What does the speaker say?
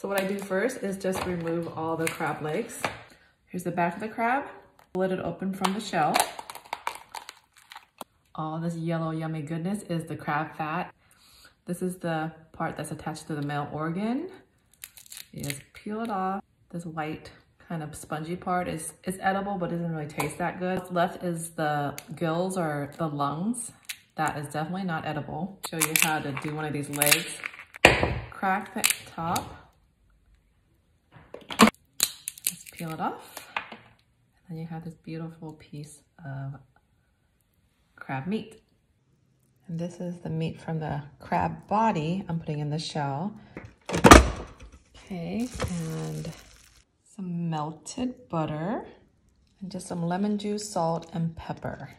So what I do first is just remove all the crab legs. Here's the back of the crab. Split it open from the shell. All this yellow yummy goodness is the crab fat. This is the part that's attached to the male organ. You just peel it off. This white kind of spongy part is, is edible, but doesn't really taste that good. What's left is the gills or the lungs. That is definitely not edible. Show you how to do one of these legs. Crack the top. Just peel it off. And you have this beautiful piece of crab meat. And this is the meat from the crab body I'm putting in the shell. Okay, and some melted butter and just some lemon juice, salt, and pepper.